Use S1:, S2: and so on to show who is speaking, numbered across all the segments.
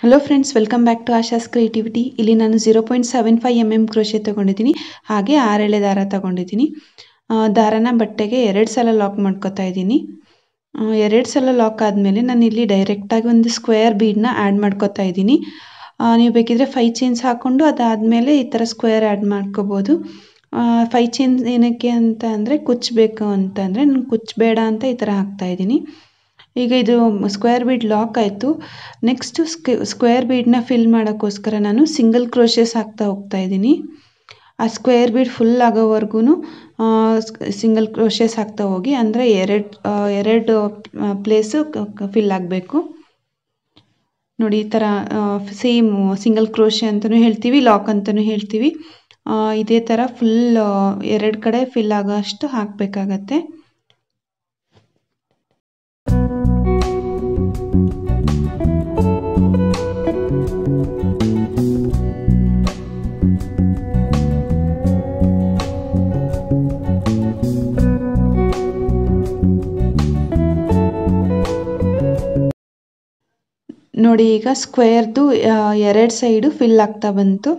S1: Hello friends welcome back to Asha's creativity ಇಲ್ಲಿ ನಾನು zero point seven five M M crochet ತೊಗೊಂಡಿದ್ದೀನಿ. ಹಾಗೆ ಆರೆಳೆ ದಾರ ತೊಗೊಂಡಿದ್ದೀನಿ. ದಾರನ ಬಟ್ಟೆಗೆ ಎರಡು ಸಲ ಲಾಕ್ ಮಾಡ್ಕೊತಾ ಇದ್ದೀನಿ. ಎರಡು ಸಲ ಲಾಕ್ ಆದಮೇಲೆ ನಾನು ಇಲ್ಲಿ ಡೈರೆಕ್ಟಾಗಿ ಒಂದು ಸ್ಕ್ವೇರ್ ಬೀಡನ್ನ ಆ್ಯಡ್ ಮಾಡ್ಕೊತಾ ಇದ್ದೀನಿ. ನೀವು ಬೇಕಿದ್ರೆ ಫೈವ್ ಚೈನ್ಸ್ ಹಾಕ್ಕೊಂಡು ಅದಾದಮೇಲೆ ಈ ಥರ ಸ್ಕ್ವೇರ್ ಆ್ಯಡ್ ಮಾಡ್ಕೋಬೋದು. ಫೈವ್ ಚೈನ್ಸ್ ಏನಕ್ಕೆ ಅಂತ ಅಂದರೆ ಕುಚ್ಚಬೇಕು ಅಂತಂದರೆ ನಾನು ಕುಚ್ಚಬೇಡ ಅಂತ ಈ ಥರ ಹಾಕ್ತಾ ಇದ್ದೀನಿ. ಈಗ ಇದು ಸ್ಕ್ವೇರ್ ಬೀಡ್ ಲಾಕ್ ಆಯಿತು. ನೆಕ್ಸ್ಟು ಸ್ಕ್ವೇರ್ ಬೀಡ್ನ ಫಿಲ್ ಮಾಡೋಕ್ಕೋಸ್ಕರ ನಾನು ಸಿಂಗಲ್ ಕ್ರೋಷಿಯಸ್ ಹಾಕ್ತಾ ಹೋಗ್ತಾ ಇದ್ದೀನಿ. ಆ ಸ್ಕ್ವೇರ್ ಬೀಡ್ ಫುಲ್ ಆಗೋವರೆಗೂ ಸಿಂಗಲ್ ಕ್ರೋಷಿಯಸ್ ಹಾಕ್ತಾ ಹೋಗಿ, ಅಂದರೆ ಎರಡು ಎರಡು ಪ್ಲೇಸು ಫಿಲ್ ಆಗಬೇಕು. ನೋಡಿ, ಈ ಥರ ಸೇಮ್ ಸಿಂಗಲ್ ಕ್ರೋಶೆ ಅಂತಲೂ ಹೇಳ್ತೀವಿ ಲಾಕ್ ಅಂತಲೂ ಹೇಳ್ತೀವಿ. ಇದೇ ಥರ ಫುಲ್ ಎರಡು ಕಡೆ ಫಿಲ್ ಆಗೋ ಅಷ್ಟು ಹಾಕಬೇಕಾಗತ್ತೆ. ನೋಡಿ, ಈಗ ಸ್ಕ್ವೇರ್ದು ಎರಡು ಸೈಡು ಫಿಲ್ ಆಗ್ತಾ ಬಂತು.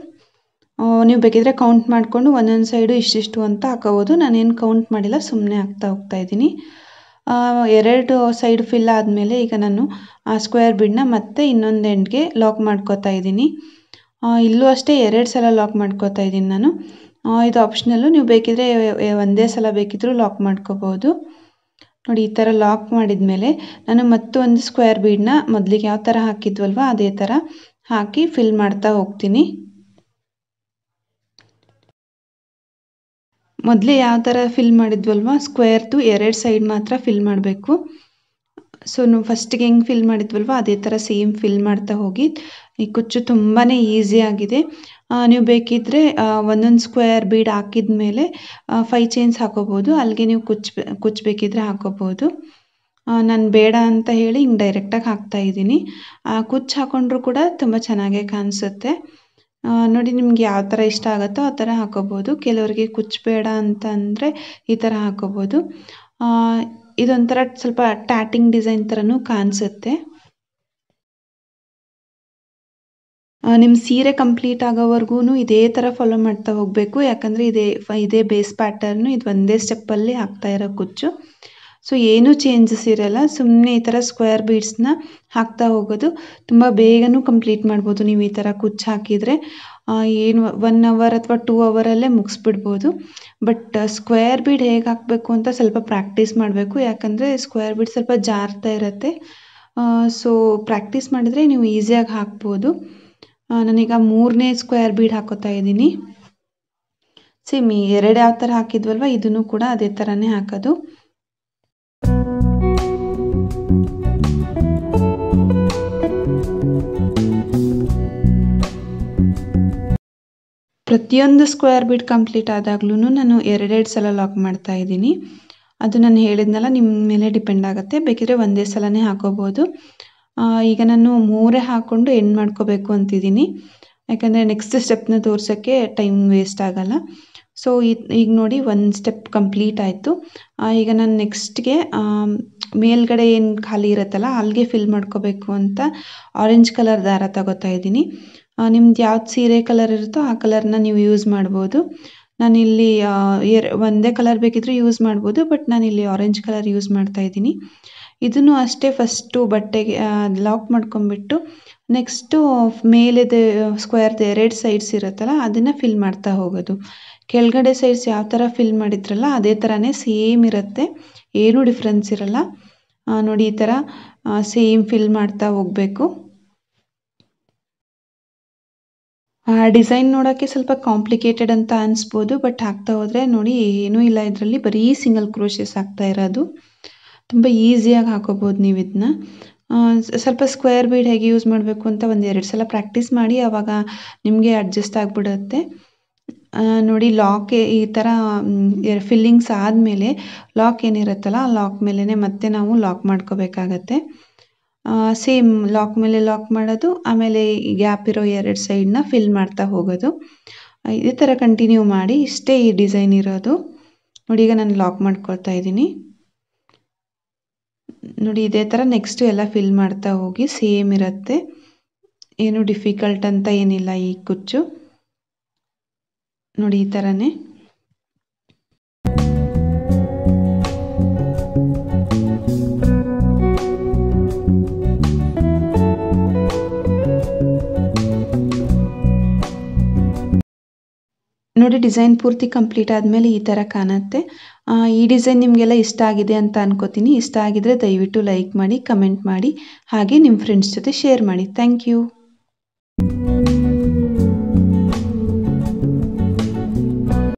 S1: ನೀವು ಬೇಕಿದ್ರೆ ಕೌಂಟ್ ಮಾಡಿಕೊಂಡು ಒಂದೊಂದು ಸೈಡು ಇಷ್ಟಿಷ್ಟು ಅಂತ ಹಾಕೋಬೋದು ನಾನೇನು ಕೌಂಟ್ ಮಾಡಿಲ್ಲ ಸುಮ್ಮನೆ ಹಾಕ್ತಾ ಹೋಗ್ತಾ ಇದ್ದೀನಿ. ಎರಡು ಸೈಡ್ ಫಿಲ್ ಆದಮೇಲೆ ಈಗ ನಾನು ಆ ಸ್ಕ್ವೇರ್ ಬಿಡ್ನ ಮತ್ತೆ ಇನ್ನೊಂದು ಎಂಡ್ಗೆ ಲಾಕ್ ಮಾಡ್ಕೋತಾ ಇದ್ದೀನಿ. ಇಲ್ಲೂ ಅಷ್ಟೇ ಎರಡು ಸಲ ಲಾಕ್ ಮಾಡ್ಕೋತಾ ಇದ್ದೀನಿ ನಾನು. ಇದು ಆಪ್ಷನಲ್ಲು ನೀವು ಬೇಕಿದ್ರೆ ಒಂದೇ ಸಲ ಬೇಕಿದ್ರೂ ಲಾಕ್ ಮಾಡ್ಕೋಬೋದು ನೋಡಿ, ಈ ಥರ ಲಾಕ್ ಮಾಡಿದ ಮೇಲೆ ನಾನು ಮತ್ತೊಂದು ಸ್ಕ್ವೇರ್ ಬೀಡನ್ನ ಮೊದಲಿಗೆ ಯಾವ ಥರ ಹಾಕಿದ್ವಲ್ವ, ಅದೇ ಥರ ಹಾಕಿ ಫಿಲ್ ಮಾಡ್ತಾ ಹೋಗ್ತೀನಿ. ಮೊದಲೇ ಯಾವ ಥರ ಫಿಲ್ ಮಾಡಿದ್ವಲ್ವ ಸ್ಕ್ವೇರ್ದು ಎರಡು ಸೈಡ್ ಮಾತ್ರ ಫಿಲ್ ಮಾಡಬೇಕು. ಸೊ ನಾವು ಫಸ್ಟಿಗೆ ಹೆಂಗೆ ಫಿಲ್ ಮಾಡಿದ್ವಲ್ವ, ಅದೇ ಥರ ಸೇಮ್ ಫಿಲ್ ಮಾಡ್ತಾ ಹೋಗಿ. ಈ ಕುಚ್ಚು ತುಂಬಾ ಆಗಿದೆ. ನೀವು ಬೇಕಿದ್ದರೆ ಒಂದೊಂದು ಸ್ಕ್ವೇರ್ ಬೀಡ್ ಹಾಕಿದ ಮೇಲೆ ಫೈ ಚೈನ್ಸ್ ಹಾಕೋಬಹುದು ಅಲ್ಲಿಗೆ ನೀವು ಕುಚ್ ಕುಚ್ ಬೇಕಿದ್ರೆ ಹಾಕೋಬೋದು ನಾನು ಬೇಡ ಅಂತ ಹೇಳಿ ಹಿಂಗೆ ಡೈರೆಕ್ಟಾಗಿ ಹಾಕ್ತಾ ಇದ್ದೀನಿ. ಕುಚ್ಚು ಹಾಕೊಂಡ್ರೂ ಕೂಡ ತುಂಬ ಚೆನ್ನಾಗೇ ಕಾಣಿಸುತ್ತೆ. ನೋಡಿ ನಿಮ್ಗೆ ಯಾವ ಥರ ಇಷ್ಟ ಆಗುತ್ತೋ ಆ ಥರ ಹಾಕೋಬೋದು. ಕೆಲವರಿಗೆ ಕುಚ್ಚು ಬೇಡ ಅಂತ ಅಂದರೆ ಈ ಥರ ಹಾಕೋಬೋದು. ಆ, ಇದೊಂಥರ ಸ್ವಲ್ಪ ಟ್ಯಾಟಿಂಗ್ ಡಿಸೈನ್ ಥರನೂ ಕಾಣಿಸುತ್ತೆ. ನಿಮ್ಮ ಸೀರೆ ಕಂಪ್ಲೀಟ್ ಆಗೋವರೆಗೂ ಇದೇ ಥರ ಫಾಲೋ ಮಾಡ್ತಾ ಹೋಗಬೇಕು. ಯಾಕಂದರೆ ಇದೇ ಇದೇ ಬೇಸ್ ಪ್ಯಾಟರ್ನು ಇದು ಒಂದೇ ಸ್ಟೆಪ್ಪಲ್ಲಿ ಹಾಕ್ತಾ ಇರೋ ಕುಚ್ಚು. ಸೊ ಏನೂ ಚೇಂಜಸ್ ಇರಲ್ಲ. ಸುಮ್ಮನೆ ಈ ಥರ ಸ್ಕ್ವೇರ್ ಬೀಡ್ಸ್ನ ಹಾಕ್ತಾ ಹೋಗೋದು. ತುಂಬ ಬೇಗನೂ ಕಂಪ್ಲೀಟ್ ಮಾಡ್ಬೋದು ನೀವು ಈ ಥರ ಕುಚ್ಚು ಹಾಕಿದರೆ. ಏನು ಒನ್ ಅವರ್ ಅಥವಾ ಟೂ ಅವರಲ್ಲೇ ಮುಗಿಸ್ಬಿಡ್ಬೋದು. ಬಟ್ ಸ್ಕ್ವೇರ್ ಬೀಡ್ ಹೇಗೆ ಹಾಕಬೇಕು ಅಂತ ಸ್ವಲ್ಪ ಪ್ರಾಕ್ಟೀಸ್ ಮಾಡಬೇಕು. ಯಾಕಂದರೆ ಸ್ಕ್ವೇರ್ ಬೀಡ್ ಸ್ವಲ್ಪ ಜಾರ್ತಾ ಇರುತ್ತೆ. ಸೊ ಪ್ರಾಕ್ಟೀಸ್ ಮಾಡಿದರೆ ನೀವು ಈಸಿಯಾಗಿ ಹಾಕ್ಬೋದು. ನಾನೀಗ ಮೂರನೇ ಸ್ಕ್ವೇರ್ ಬೀಡ್ ಹಾಕೋತಾ ಇದ್ದೀನಿ. ಸೇಮ್ ಎರಡು ಯಾವ ಥರ ಹಾಕಿದ್ವಲ್ವ, ಇದನ್ನು ಕೂಡ ಅದೇ ಥರನೇ ಹಾಕೋದು. ಪ್ರತಿಯೊಂದು ಸ್ಕ್ವೇರ್ ಬೀಡ್ ಕಂಪ್ಲೀಟ್ ಆದಾಗ್ಲೂ ನಾನು ಎರಡೆರಡು ಸಲ ಲಾಕ್ ಮಾಡ್ತಾ ಇದ್ದೀನಿ. ಅದು ನಾನು ಹೇಳಿದ್ನಲ್ಲ ನಿಮ್ಮ ಮೇಲೆ ಡಿಪೆಂಡ್ ಆಗುತ್ತೆ. ಬೇಕಿದ್ರೆ ಒಂದೇ ಸಲನೇ ಹಾಕೋಬೋದು. ಈಗ ನಾನು ಮೂರೇ ಹಾಕ್ಕೊಂಡು ಎಂಡ್ ಮಾಡ್ಕೋಬೇಕು ಅಂತಿದ್ದೀನಿ. ಯಾಕಂದರೆ ನೆಕ್ಸ್ಟ್ ಸ್ಟೆಪ್ನ ತೋರ್ಸೋಕ್ಕೆ ಟೈಮ್ ವೇಸ್ಟ್ ಆಗೋಲ್ಲ. ಸೊ ಈಗ ನೋಡಿ ಒಂದು ಸ್ಟೆಪ್ ಕಂಪ್ಲೀಟ್ ಆಯಿತು. ಈಗ ನಾನು ನೆಕ್ಸ್ಟ್ಗೆ ಮೇಲ್ಗಡೆ ಏನು ಖಾಲಿ ಇರುತ್ತಲ್ಲ ಅಲ್ಲಿಗೆ ಫಿಲ್ ಮಾಡ್ಕೋಬೇಕು ಅಂತ ಆರೆಂಜ್ ಕಲರ್ ದಾರ ತಗೋತಾ ಇದ್ದೀನಿ. ನಿಮ್ದು ಯಾವ್ದು ಸೀರೆ ಕಲರ್ ಇರುತ್ತೋ ಆ ಕಲರ್ನ ನೀವು ಯೂಸ್ ಮಾಡ್ಬೋದು. ನಾನಿಲ್ಲಿ ಎರ ಒಂದೇ ಕಲರ್ ಬೇಕಿದ್ರೂ ಯೂಸ್ ಮಾಡ್ಬೋದು ಬಟ್ ನಾನಿಲ್ಲಿ ಆರೆಂಜ್ ಕಲರ್ ಯೂಸ್ ಮಾಡ್ತಾ ಇದ್ದೀನಿ. ಇದನ್ನು ಅಷ್ಟೇ ಫಸ್ಟು ಬಟ್ಟೆಗೆ ಲಾಕ್ ಮಾಡ್ಕೊಂಬಿಟ್ಟು ನೆಕ್ಸ್ಟು ಮೇಲಿದೆ ಸ್ಕ್ವೇರ್ದು ಎರಡು ಸೈಡ್ಸ್ ಇರುತ್ತಲ್ಲ, ಅದನ್ನು ಫಿಲ್ ಮಾಡ್ತಾ ಹೋಗೋದು. ಕೆಳಗಡೆ ಸೈಡ್ಸ್ ಯಾವ ಥರ ಫಿಲ್ ಮಾಡಿದ್ರಲ್ಲ, ಅದೇ ಥರನೇ ಸೇಮ್ ಇರುತ್ತೆ. ಏನೂ ಡಿಫ್ರೆನ್ಸ್ ಇರಲ್ಲ. ನೋಡಿ ಈ ಥರ ಸೇಮ್ ಫಿಲ್ ಮಾಡ್ತಾ ಹೋಗಬೇಕು. ಡಿಸೈನ್ ನೋಡೋಕ್ಕೆ ಸ್ವಲ್ಪ ಕಾಂಪ್ಲಿಕೇಟೆಡ್ ಅಂತ ಅನಿಸ್ಬೋದು ಬಟ್ ಹಾಕ್ತಾ ಹೋದರೆ ನೋಡಿ ಏನೂ ಇಲ್ಲ, ಇದರಲ್ಲಿ ಬರೀ ಸಿಂಗಲ್ ಕ್ರೋಶಸ್ ಆಗ್ತಾ ಇರೋದು. ತುಂಬ ಈಸಿಯಾಗಿ ಹಾಕೋಬೋದು ನೀವು ಇದನ್ನ ಸ್ವಲ್ಪ ಸ್ಕ್ವೇರ್ ಬೀಡ್ ಹೇಗೆ ಯೂಸ್ ಮಾಡಬೇಕು ಅಂತ ಒಂದು ಎರಡು ಸಲ ಪ್ರಾಕ್ಟೀಸ್ ಮಾಡಿ ಆವಾಗ ನಿಮಗೆ ಅಡ್ಜಸ್ಟ್ ಆಗಿಬಿಡುತ್ತೆ. ನೋಡಿ ಲಾಕ್ ಈ ಥರ ಫಿಲ್ಲಿಂಗ್ಸ್ ಆದಮೇಲೆ ಲಾಕ್ ಏನಿರುತ್ತಲ್ಲ, ಆ ಲಾಕ್ ಮೇಲೇ ಮತ್ತೆ ನಾವು ಲಾಕ್ ಮಾಡ್ಕೋಬೇಕಾಗತ್ತೆ. ಸೇಮ್ ಲಾಕ್ ಮೇಲೆ ಲಾಕ್ ಮಾಡೋದು, ಆಮೇಲೆ ಗ್ಯಾಪ್ ಇರೋ ಎರಡು ಸೈಡ್ನ ಫಿಲ್ ಮಾಡ್ತಾ ಹೋಗೋದು. ಇದೇ ಥರ ಕಂಟಿನ್ಯೂ ಮಾಡಿ, ಇಷ್ಟೇ ಈ ಡಿಸೈನ್ ಇರೋದು. ನೋಡಿ ಈಗ ನಾನು ಲಾಕ್ ಮಾಡ್ಕೊಳ್ತಾ ಇದ್ದೀನಿ. ನೋಡಿ, ಇದೇ ಥರ ನೆಕ್ಸ್ಟು ಎಲ್ಲ ಫಿಲ್ ಮಾಡ್ತಾ ಹೋಗಿ ಸೇಮ್ ಇರುತ್ತೆ. ಏನು ಡಿಫಿಕಲ್ಟ್ ಅಂತ ಏನಿಲ್ಲ ಈ ಕುಚ್ಚು. ನೋಡಿ, ಈ ಥರನೇ ನೋಡಿ, ಡಿಸೈನ್ ಪೂರ್ತಿ ಕಂಪ್ಲೀಟ್ ಆದಮೇಲೆ ಈ ಥರ ಕಾಣುತ್ತೆ. ಈ ಡಿಸೈನ್ ನಿಮಗೆಲ್ಲ ಇಷ್ಟ ಆಗಿದೆ ಅಂತ ಅನ್ಕೋತೀನಿ. ಇಷ್ಟ ಆಗಿದ್ರೆ ದಯವಿಟ್ಟು ಲೈಕ್ ಮಾಡಿ, ಕಮೆಂಟ್ ಮಾಡಿ, ಹಾಗೆ ನಿಮ್ಮ ಫ್ರೆಂಡ್ಸ್ ಜೊತೆ ಶೇರ್ ಮಾಡಿ. Thank you.